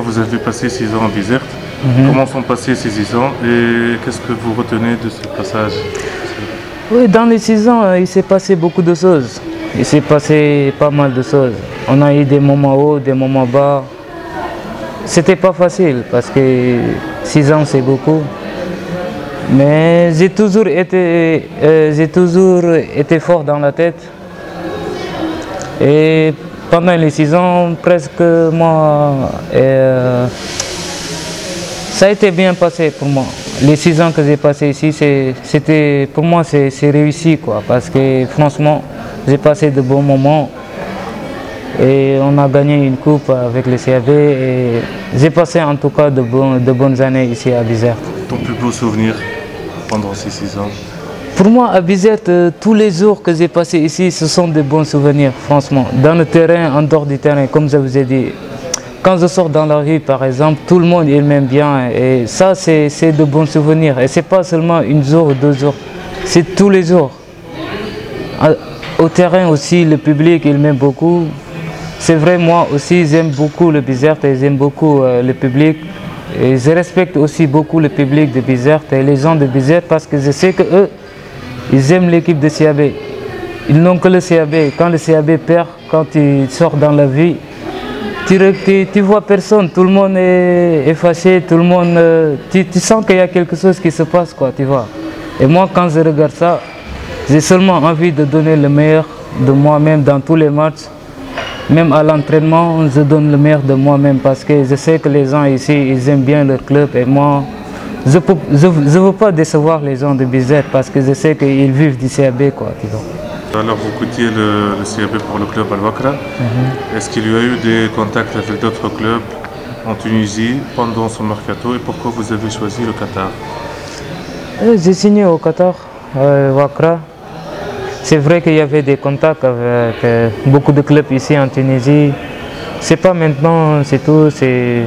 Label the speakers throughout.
Speaker 1: Vous avez passé six ans en Bizerte.
Speaker 2: Mhm.
Speaker 1: Comment sont passés ces six ans et qu'est-ce que vous retenez de ce passage?
Speaker 2: Oui, dans les six ans, euh, il s'est passé beaucoup de choses. Il s'est passé pas mal de choses. On a eu des moments hauts, des moments bas. C'était pas facile parce que six ans, c'est beaucoup. Mais j'ai toujours été, euh, j'ai toujours été fort dans la tête. Et pendant les six ans, presque moi, euh, ça a été bien passé pour moi. Les six ans que j'ai passé ici, c'était pour moi c'est réussi quoi, parce que franchement, j'ai passé de bons moments et on a gagné une coupe avec le CAB et j'ai passé en tout cas de, de bonnes années ici à Bizerte.
Speaker 1: Ton plus beau souvenir pendant ces six ans?
Speaker 2: Pour moi, à Bizerte, euh, tous les jours que j'ai passé ici, ce sont de bons souvenirs, franchement. Dans le terrain, en dehors du terrain, comme je vous ai dit. Quand je sors dans la rue, par exemple, tout le monde il m'aime bien. Et ça, c'est c'est de bons souvenirs. Et ce n'est pas seulement une jour ou deux jours, c'est tous les jours. Au terrain aussi, le public, il m'aime beaucoup. C'est vrai, moi aussi, j'aime beaucoup le Bizerte et j'aime beaucoup euh, le public. Et je respecte aussi beaucoup le public de Bizerte et les gens de Bizerte parce que je sais que eux, ils aiment l'équipe de CAB. Ils n'ont que le CAB. Quand le CAB perd, quand il sort dans la vie, tu, tu, tu vois personne, tout le monde est, fâché, tout le monde. euh, tu, tu sens qu'il y a quelque chose qui se passe, quoi, tu vois. Et moi, quand je regarde ça, j'ai seulement envie de donner le meilleur de moi-même dans tous les matchs. Même à l'entraînement, je donne le meilleur de moi-même parce que je sais que les gens ici, ils aiment bien leur club et moi, je ne veux pas décevoir les gens de Bizet parce que je sais qu'ils vivent du CAB, quoi.
Speaker 1: Alors vous le, le CAB pour le club Al-Wakra.
Speaker 2: Mhm.
Speaker 1: Est-ce qu'il y a eu des contacts avec d'autres clubs en Tunisie pendant son mercato et pourquoi vous avez choisi le Qatar?
Speaker 2: Euh, J'ai signé au Qatar, euh, Wakra. C'est vrai qu'il y avait des contacts avec euh, beaucoup de clubs ici en Tunisie. C'est pas maintenant, c'est tout, c'est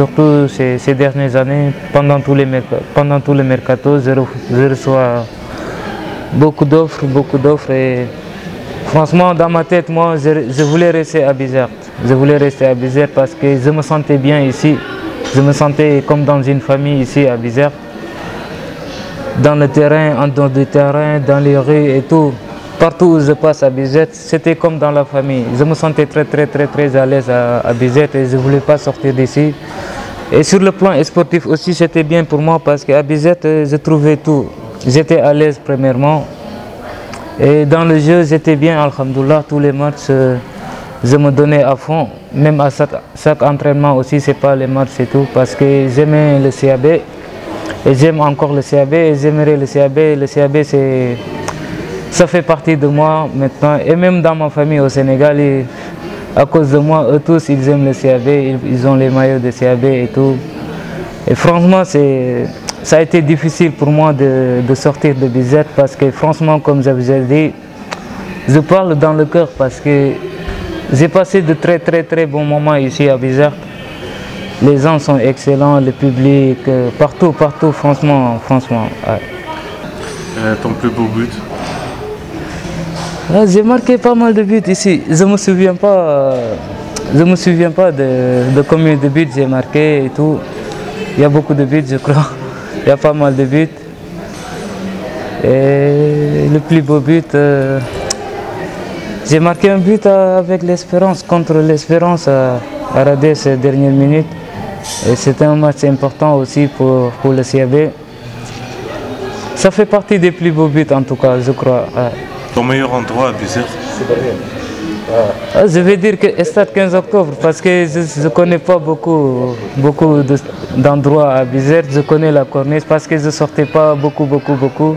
Speaker 2: surtout ces, dernières années, pendant tous les, pendant mercatos, je, re- je reçois beaucoup d'offres, beaucoup d'offres et franchement dans ma tête, moi je, voulais rester à Bizerte. Je voulais rester à Bizerte parce que je me sentais bien ici. Je me sentais comme dans une famille ici à Bizerte dans le terrain, en dehors du terrain, dans les rues et tout. Partout où je passe à Bizette, c'était comme dans la famille. Je me sentais très très très très à l'aise à, à Bizette et je ne voulais pas sortir d'ici. Et sur le plan sportif aussi, c'était bien pour moi parce qu'à Bizette, euh, je trouvais tout. J'étais à l'aise premièrement. Et dans le jeu, j'étais bien, Alhamdoulilah, tous les matchs, euh, je me donnais à fond. Même à chaque, entraînement aussi, c'est pas les matchs, c'est tout. Parce que j'aimais le CAB. Et j'aime encore le CAB et j'aimerais le CAB. Le CAB, ça fait partie de moi maintenant. Et même dans ma famille au Sénégal, et à cause de moi, eux tous, ils aiment le CAB. Ils, ont les maillots de CAB et tout. Et franchement, ça a été difficile pour moi de, sortir de Bizette parce que franchement, comme je vous ai dit, je parle dans le cœur parce que j'ai passé de très très très bons moments ici à Bizerte. Les gens sont excellents, le public, euh, partout, partout, franchement, franchement.
Speaker 1: Euh, Ton plus beau but?
Speaker 2: Ah, J'ai marqué pas mal de buts ici. Je me souviens pas, euh, je me souviens pas de, combien de buts j'ai marqué et tout. Il y a beaucoup de buts, je crois. Il y a pas mal de buts. Et le plus beau but, euh, j'ai marqué un but avec l'Espérance contre l'Espérance à, à Radé ces dernières minutes. Et c'était un match important aussi pour, pour le CAB. Ça fait partie des plus beaux buts en tout cas, je crois.
Speaker 1: Ton meilleur endroit à Bizerte
Speaker 2: Ah, Je vais dire que Stade 15 octobre parce que je ne connais pas beaucoup, beaucoup de- d'endroits à Bizerte. Je connais la corniche parce que je ne sortais pas beaucoup, beaucoup, beaucoup.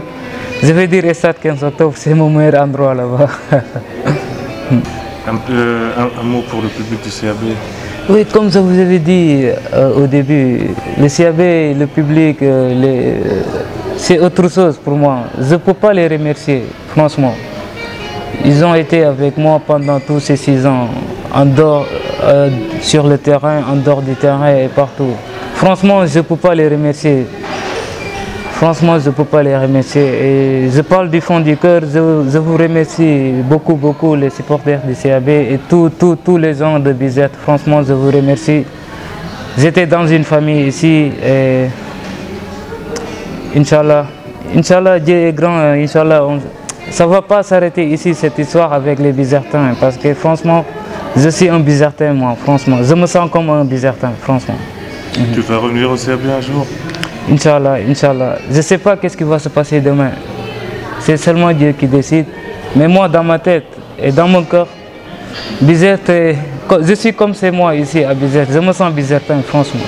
Speaker 2: Je vais dire Stade 15 octobre, c'est mon meilleur endroit là-bas.
Speaker 1: un, un- un mot pour le public du CAB
Speaker 2: Oui, comme je vous avais dit euh, au début, le CAB, le public, euh, euh, c'est autre chose pour moi. Je ne peux pas les remercier, franchement. Ils ont été avec moi pendant tous ces six ans, en dehors, euh, sur le terrain, en dehors du terrain et partout. Franchement, je ne peux pas les remercier. Franchement, je ne peux pas les remercier. Je parle du fond du cœur. Je, vous remercie beaucoup, beaucoup les supporters du CAB et tous les gens de Bizet. Franchement, je vous remercie. J'étais dans une famille ici et Inch'Allah, Inch'Allah, Dieu est grand. Inch'Allah, ça ne va pas s'arrêter ici cette histoire avec les Bizertins parce que franchement, je suis un Bizertin moi, franchement. Je me sens comme un Bizertin, franchement.
Speaker 1: Tu vas revenir au CAB un jour?
Speaker 2: Inch'Allah, Inch'Allah. Je ne sais pas qu'est-ce qui va se passer demain. C'est seulement Dieu qui décide. Mais moi, dans ma tête et dans mon cœur, Bizerte, je suis comme c'est moi ici à Bizerte. Je me sens Bizertin, franchement.